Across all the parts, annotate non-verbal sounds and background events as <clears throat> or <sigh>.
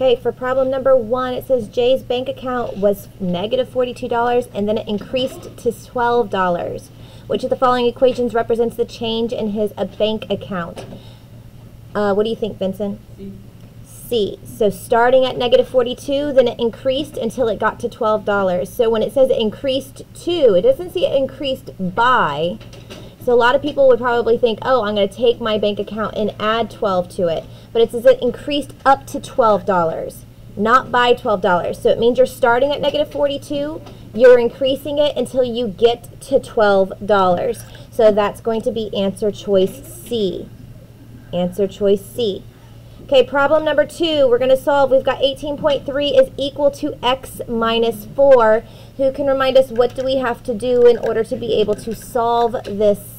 Okay, for problem number one, it says Jay's bank account was negative $42 and then it increased to $12. Which of the following equations represents the change in his uh, bank account? Uh, what do you think, Vincent? C. So starting at negative 42, then it increased until it got to $12. So when it says it increased to, it doesn't say it increased by. So a lot of people would probably think, oh, I'm going to take my bank account and add 12 to it. But it says it increased up to $12, not by $12. So it means you're starting at negative 42, you're increasing it until you get to $12. So that's going to be answer choice C. Answer choice C. Okay, problem number two, we're going to solve. We've got 18.3 is equal to x minus 4. Who can remind us what do we have to do in order to be able to solve this?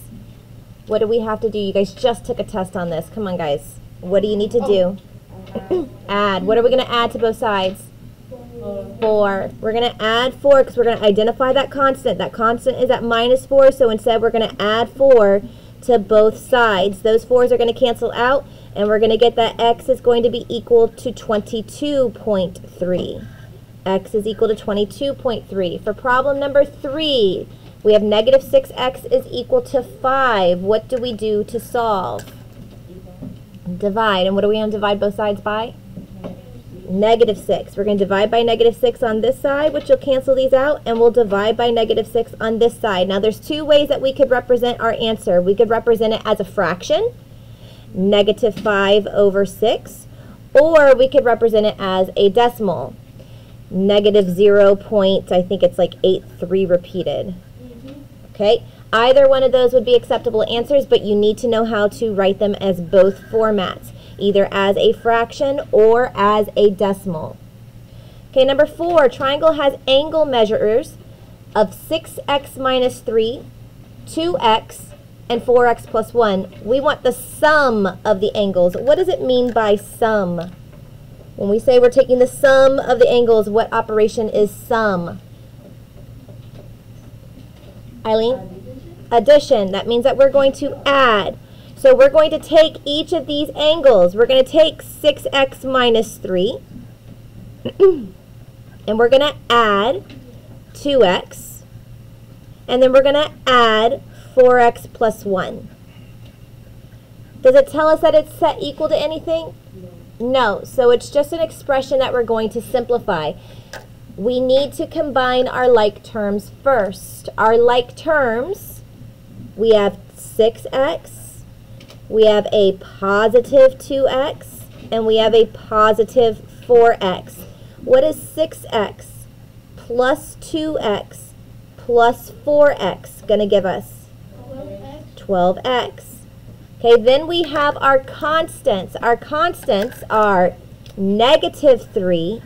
What do we have to do? You guys just took a test on this. Come on, guys. What do you need to do? Oh. <coughs> add. What are we going to add to both sides? 4. We're going to add 4 because we're going to identify that constant. That constant is at minus 4, so instead we're going to add 4 to both sides. Those 4s are going to cancel out and we're going to get that x is going to be equal to 22.3. x is equal to 22.3. For problem number 3, we have negative 6x is equal to 5. What do we do to solve? Divide. And what are we going to divide both sides by? Negative 6. We're going to divide by negative 6 on this side, which will cancel these out, and we'll divide by negative 6 on this side. Now, there's two ways that we could represent our answer. We could represent it as a fraction, negative 5 over 6, or we could represent it as a decimal, negative 0 point, I think it's like 83 repeated. Okay, either one of those would be acceptable answers, but you need to know how to write them as both formats, either as a fraction or as a decimal. Okay, number four, triangle has angle measures of 6x minus 3, 2x, and 4x plus 1. We want the sum of the angles. What does it mean by sum? When we say we're taking the sum of the angles, what operation is sum? Eileen? Addition. That means that we're going to add. So we're going to take each of these angles. We're going to take 6x minus 3. <clears throat> and we're going to add 2x. And then we're going to add 4x plus 1. Does it tell us that it's set equal to anything? No. So it's just an expression that we're going to simplify. We need to combine our like terms first. Our like terms, we have 6x, we have a positive 2x, and we have a positive 4x. What is 6x plus 2x plus 4x going to give us? 12x. Okay, then we have our constants. Our constants are negative 3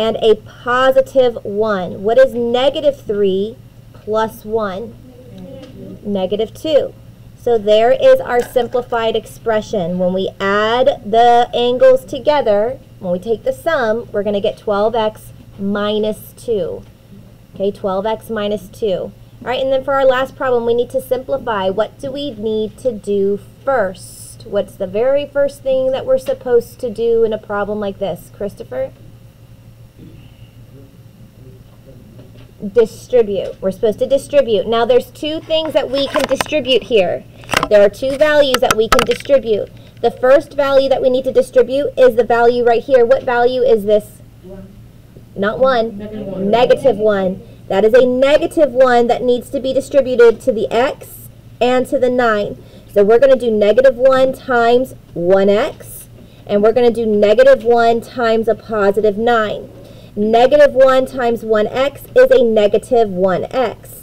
and a positive 1. What is negative 3 plus 1? Negative 2. So there is our simplified expression. When we add the angles together, when we take the sum, we're going to get 12x minus 2. Okay, 12x minus 2. All right, and then for our last problem, we need to simplify. What do we need to do first? What's the very first thing that we're supposed to do in a problem like this? Christopher? Distribute. We're supposed to distribute. Now, there's two things that we can distribute here. There are two values that we can distribute. The first value that we need to distribute is the value right here. What value is this? One. Not one. Negative one. Negative one. That is a negative 1 that needs to be distributed to the x and to the 9. So we're going to do negative 1 times 1x, and we're going to do negative 1 times a positive 9. Negative 1 times 1x is a negative 1x.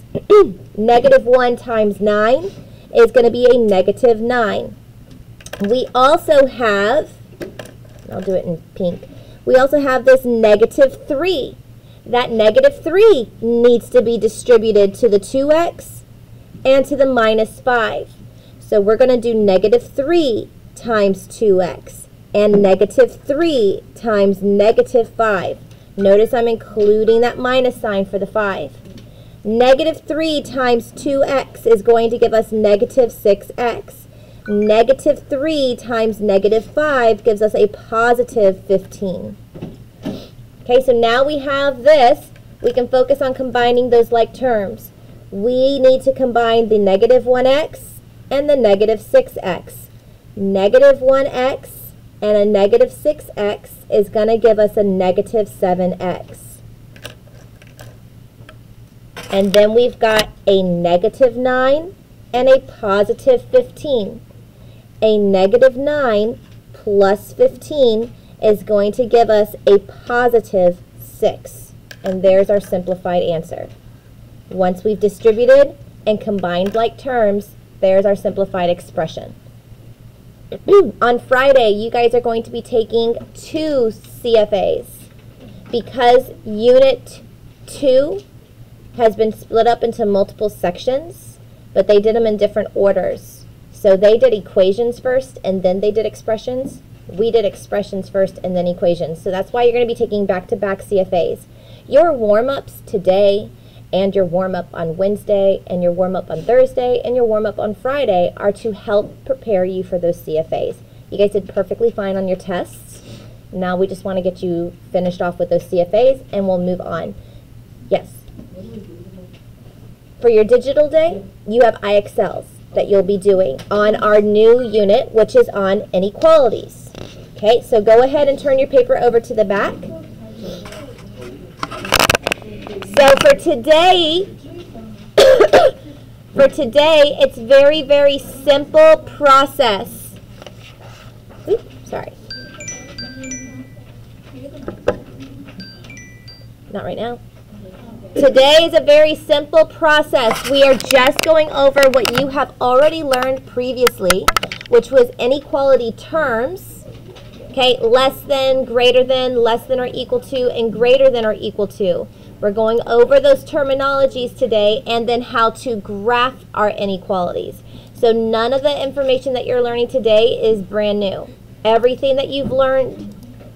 <clears throat> negative 1 times 9 is going to be a negative 9. We also have, I'll do it in pink, we also have this negative 3 that negative 3 needs to be distributed to the 2x and to the minus 5. So we're going to do negative 3 times 2x and negative 3 times negative 5. Notice I'm including that minus sign for the 5. Negative 3 times 2x is going to give us negative 6x. Negative 3 times negative 5 gives us a positive 15. Okay, so now we have this. We can focus on combining those like terms. We need to combine the negative 1x and the negative 6x. Negative 1x and a negative 6x is going to give us a negative 7x. And then we've got a negative 9 and a positive 15. A negative 9 plus 15 is going to give us a positive 6. And there's our simplified answer. Once we've distributed and combined like terms, there's our simplified expression. On Friday, you guys are going to be taking two CFAs because Unit 2 has been split up into multiple sections, but they did them in different orders. So they did equations first and then they did expressions. We did expressions first and then equations. So that's why you're going to be taking back-to-back -back CFAs. Your warm-ups today and your warm-up on Wednesday and your warm-up on Thursday and your warm-up on Friday are to help prepare you for those CFAs. You guys did perfectly fine on your tests. Now we just want to get you finished off with those CFAs and we'll move on. Yes? For your digital day, you have IXLs that you'll be doing on our new unit, which is on inequalities. Okay, so go ahead and turn your paper over to the back. So for today, <coughs> for today, it's very, very simple process. Oops, sorry. Not right now. Today is a very simple process. We are just going over what you have already learned previously, which was inequality terms. Okay, less than, greater than, less than or equal to, and greater than or equal to. We're going over those terminologies today and then how to graph our inequalities. So none of the information that you're learning today is brand new. Everything that you've learned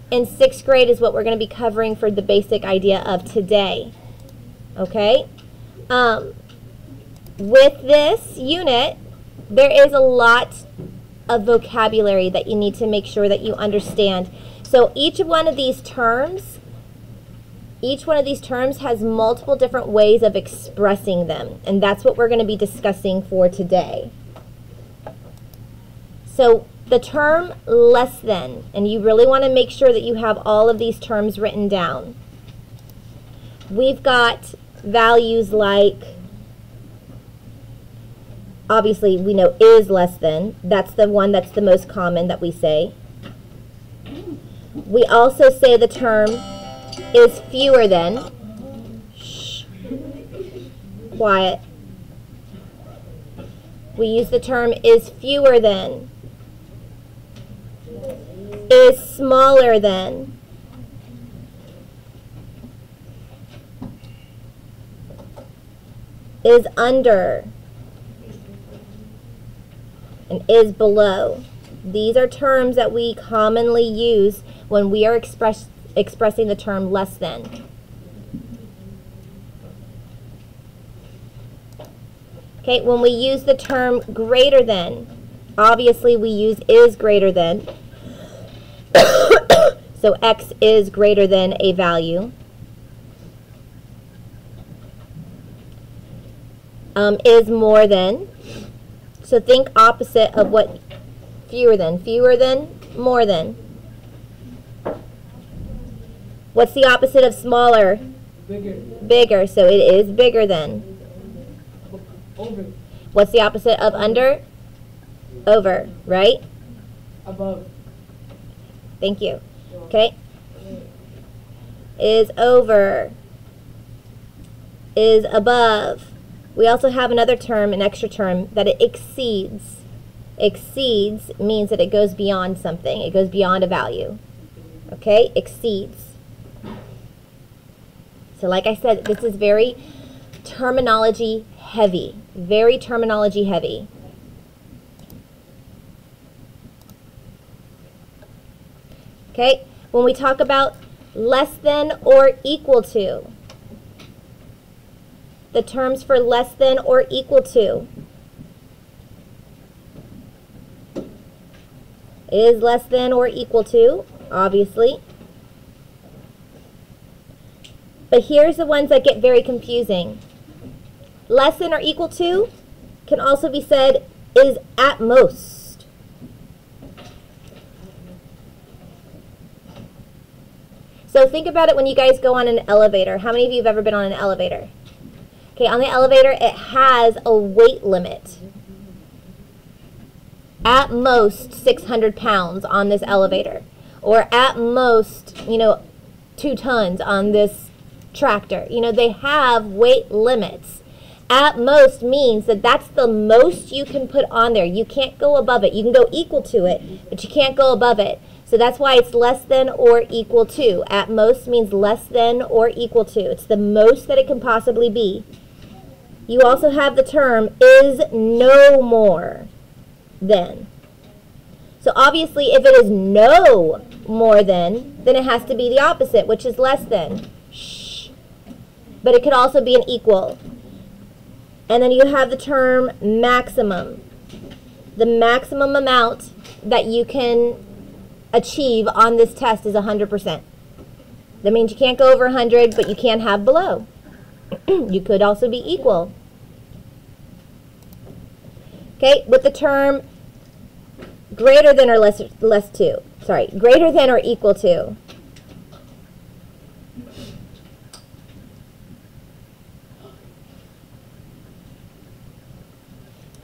in sixth grade is what we're going to be covering for the basic idea of today. Okay? Um, with this unit, there is a lot of vocabulary that you need to make sure that you understand. So each one of these terms each one of these terms has multiple different ways of expressing them, and that's what we're going to be discussing for today. So the term less than, and you really want to make sure that you have all of these terms written down. We've got values like, obviously we know is less than, that's the one that's the most common that we say. We also say the term is fewer than. Shh. Quiet. We use the term is fewer than. Is smaller than. Is under. And is below. These are terms that we commonly use when we are express, expressing the term less than. Okay, when we use the term greater than, obviously we use is greater than. <coughs> so x is greater than a value. Um, is more than. So think opposite of what fewer than. Fewer than, more than. What's the opposite of smaller? Bigger. Bigger. So it is bigger than. Over. What's the opposite of under? Over, right? Above. Thank you. Okay. Is over. Is above. We also have another term, an extra term, that it exceeds. Exceeds means that it goes beyond something. It goes beyond a value. Okay? Exceeds. So like I said, this is very terminology heavy, very terminology heavy. Okay, when we talk about less than or equal to, the terms for less than or equal to. is less than or equal to, obviously. But here's the ones that get very confusing. Less than or equal to can also be said is at most. So think about it when you guys go on an elevator. How many of you have ever been on an elevator? Okay, on the elevator, it has a weight limit. At most 600 pounds on this elevator. Or at most, you know, two tons on this tractor. You know, they have weight limits. At most means that that's the most you can put on there. You can't go above it. You can go equal to it, but you can't go above it. So that's why it's less than or equal to. At most means less than or equal to. It's the most that it can possibly be. You also have the term is no more than. So obviously if it is no more than, then it has to be the opposite, which is less than. But it could also be an equal. And then you have the term maximum. The maximum amount that you can achieve on this test is 100%. That means you can't go over 100, but you can have below. <clears throat> you could also be equal. Okay, with the term greater than or less, less to, sorry, greater than or equal to.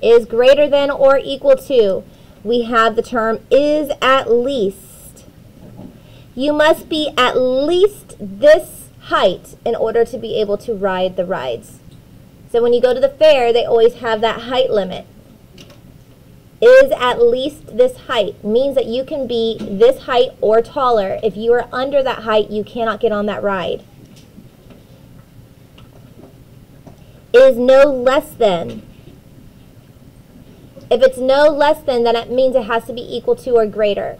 Is greater than or equal to. We have the term is at least. You must be at least this height in order to be able to ride the rides. So when you go to the fair, they always have that height limit. Is at least this height means that you can be this height or taller. If you are under that height, you cannot get on that ride. Is no less than. If it's no less than, then it means it has to be equal to or greater.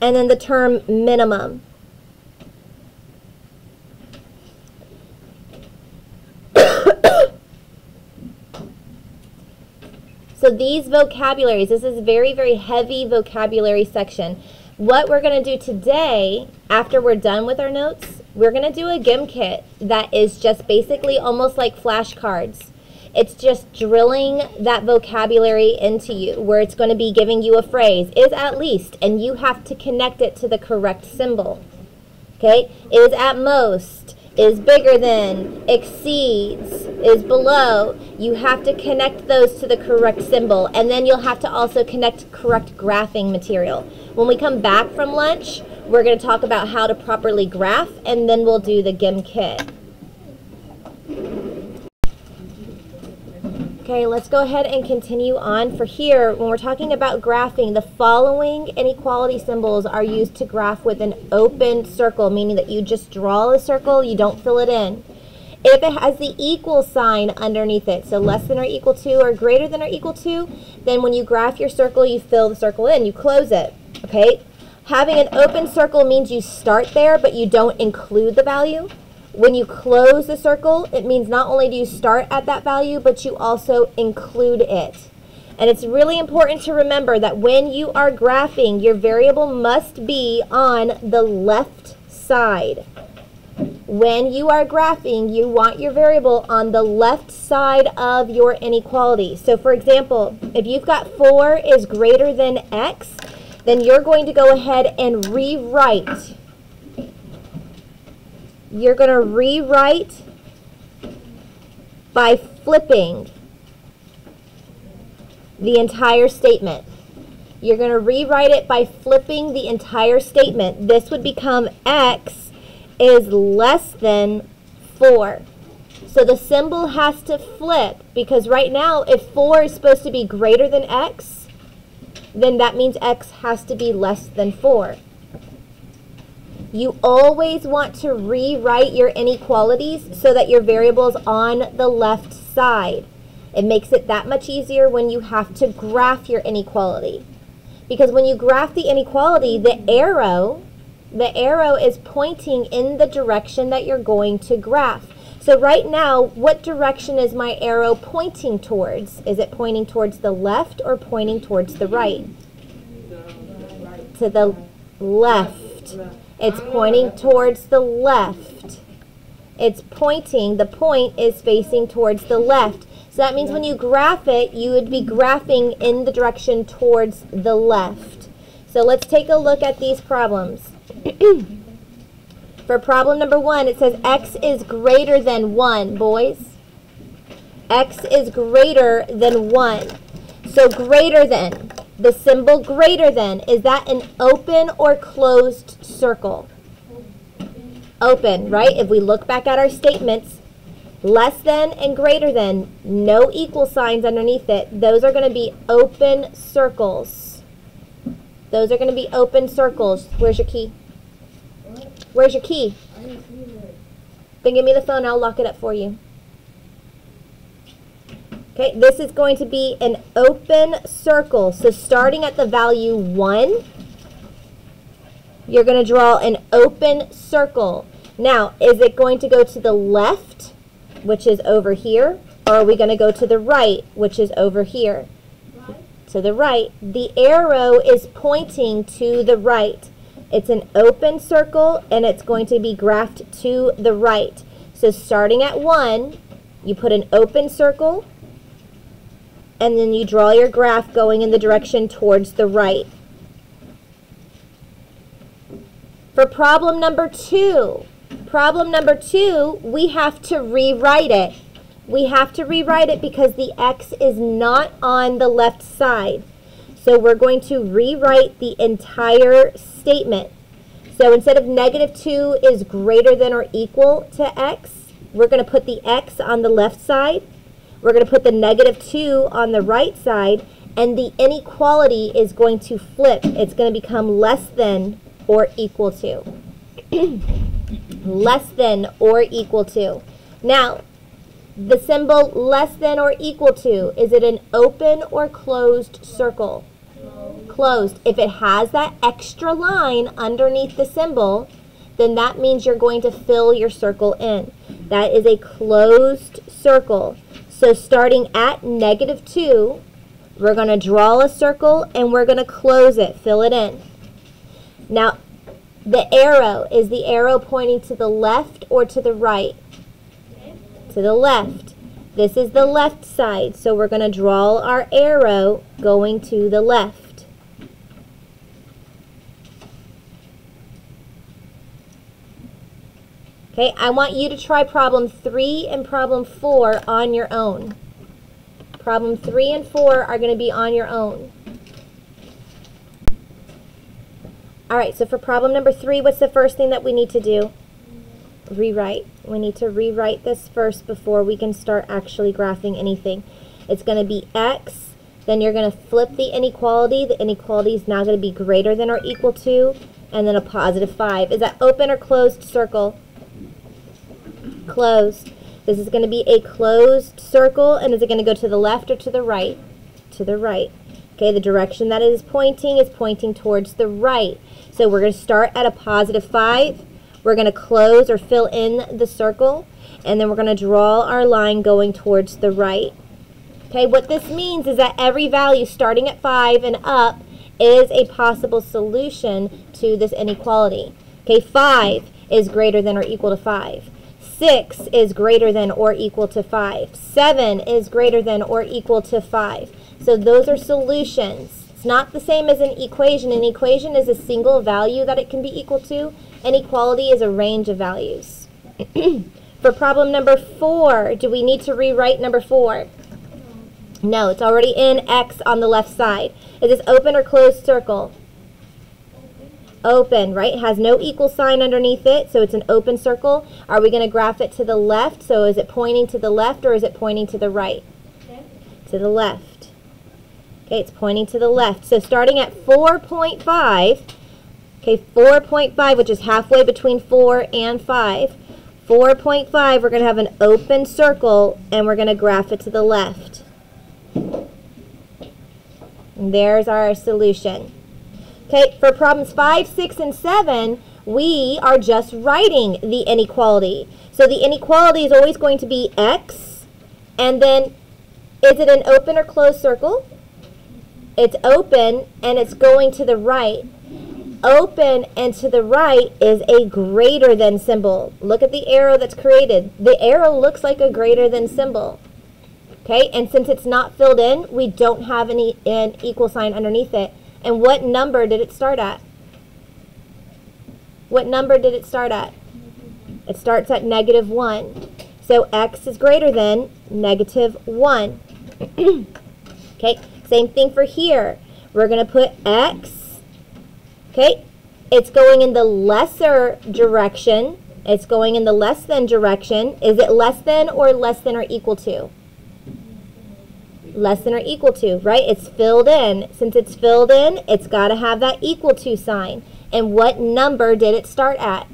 And then the term minimum. <coughs> So these vocabularies, this is a very, very heavy vocabulary section. What we're going to do today, after we're done with our notes, we're going to do a Gimkit that is just basically almost like flashcards. It's just drilling that vocabulary into you, where it's going to be giving you a phrase, is at least, and you have to connect it to the correct symbol. Okay? Is at most, is bigger than, exceeds, is below. You have to connect those to the correct symbol, and then you'll have to also connect correct graphing material. When we come back from lunch, we're going to talk about how to properly graph, and then we'll do the Gimkit. Okay, let's go ahead and continue on. For here, when we're talking about graphing, the following inequality symbols are used to graph with an open circle, meaning that you just draw a circle, you don't fill it in. If it has the equal sign underneath it, so less than or equal to or greater than or equal to, then when you graph your circle, you fill the circle in, you close it, okay? Having an open circle means you start there, but you don't include the value. When you close the circle, it means not only do you start at that value, but you also include it. And it's really important to remember that when you are graphing, your variable must be on the left side. When you are graphing, you want your variable on the left side of your inequality. So for example, if you've got 4 is greater than x, then you're going to go ahead and rewrite you're going to rewrite by flipping the entire statement. You're going to rewrite it by flipping the entire statement. This would become x is less than 4. So the symbol has to flip because right now if 4 is supposed to be greater than x, then that means x has to be less than 4. You always want to rewrite your inequalities so that your variable is on the left side. It makes it that much easier when you have to graph your inequality. Because when you graph the inequality, the arrow, the arrow is pointing in the direction that you're going to graph. So right now, what direction is my arrow pointing towards? Is it pointing towards the left or pointing towards the right? to the left. It's pointing towards the left. It's pointing, the point is facing towards the left. So that means when you graph it, you would be graphing in the direction towards the left. So let's take a look at these problems. <clears throat> For problem number one, it says x is greater than 1, boys. x is greater than 1. So greater than, the symbol greater than, is that an open or closed circle? Open, right? If we look back at our statements, less than and greater than, no equal signs underneath it, those are going to be open circles. Those are going to be open circles. Where's your key? Where's your key? Then give me the phone, I'll lock it up for you. Okay, this is going to be an open circle. So starting at the value 1, you're going to draw an open circle. Now, is it going to go to the left, which is over here, or are we going to go to the right, which is over here? To the right. The arrow is pointing to the right. It's an open circle and it's going to be graphed to the right. So starting at 1, you put an open circle and then you draw your graph going in the direction towards the right. For problem number 2, problem number 2, we have to rewrite it. We have to rewrite it because the x is not on the left side. So we're going to rewrite the entire statement. So instead of negative 2 is greater than or equal to x, we're going to put the x on the left side. We're going to put the negative 2 on the right side. And the inequality is going to flip. It's going to become less than or equal to. <clears throat> less than or equal to. Now, the symbol less than or equal to, is it an open or closed circle? Closed. If it has that extra line underneath the symbol, then that means you're going to fill your circle in. That is a closed circle. So starting at negative 2, we're going to draw a circle and we're going to close it, fill it in. Now, the arrow, is the arrow pointing to the left or to the right? To the left. This is the left side, so we're going to draw our arrow going to the left. Okay, I want you to try problem 3 and problem 4 on your own. Problem 3 and 4 are going to be on your own. All right, so for problem number 3, what's the first thing that we need to do? Rewrite. We need to rewrite this first before we can start actually graphing anything. It's going to be x, then you're going to flip the inequality. The inequality is now going to be greater than or equal to, and then a positive 5. Is that open or closed circle? Closed. This is going to be a closed circle, and is it going to go to the left or to the right? To the right. Okay, the direction that it is pointing is pointing towards the right. So we're going to start at a positive 5. We're going to close or fill in the circle, and then we're going to draw our line going towards the right. Okay, what this means is that every value starting at 5 and up is a possible solution to this inequality. Okay, 5 is greater than or equal to 5. 6 is greater than or equal to 5. 7 is greater than or equal to 5. So those are solutions. It's not the same as an equation. An equation is a single value that it can be equal to. An equality is a range of values. <clears throat> For problem number 4, do we need to rewrite number 4? No, it's already in X on the left side. Is this open or closed circle? Open, right? It has no equal sign underneath it, so it's an open circle. Are we going to graph it to the left? So is it pointing to the left or is it pointing to the right? To the left. Okay, it's pointing to the left. So starting at 4.5, okay, 4.5, which is halfway between 4 and 5. 4.5, we're going to have an open circle, and we're going to graph it to the left. And there's our solution. Okay, for problems 5, 6, and 7, we are just writing the inequality. So the inequality is always going to be x, and then is it an open or closed circle? It's open, and it's going to the right. open and to the right is a greater than symbol. Look at the arrow that's created. The arrow looks like a greater than symbol. Okay, and since it's not filled in, we don't have any an equal sign underneath it. And what number did it start at? What number did it start at? It starts at negative 1. So x is greater than negative 1. <clears throat> okay, same thing for here. We're going to put x. Okay, it's going in the lesser direction. It's going in the less than direction. Is it less than or less than or equal to? Less than or equal to, right? It's filled in. Since it's filled in, it's got to have that equal to sign. And what number did it start at?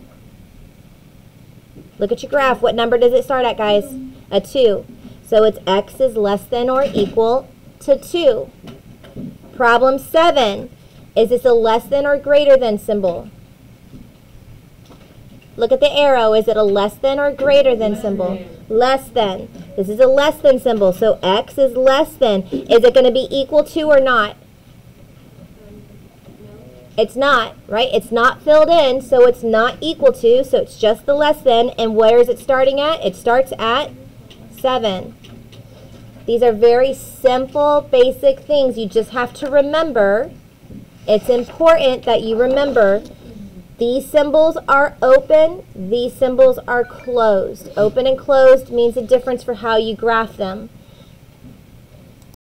Look at your graph. What number does it start at, guys? A 2. So it's x is less than or equal to 2. Problem 7. Is this a less than or greater than symbol? Look at the arrow. Is it a less than or greater than symbol? Less than. This is a less than symbol. So x is less than. Is it going to be equal to or not? It's not, right? It's not filled in, so it's not equal to, so it's just the less than. And where is it starting at? It starts at 7. These are very simple, basic things. You just have to remember. It's important that you remember these symbols are open, these symbols are closed. Open and closed means a difference for how you graph them.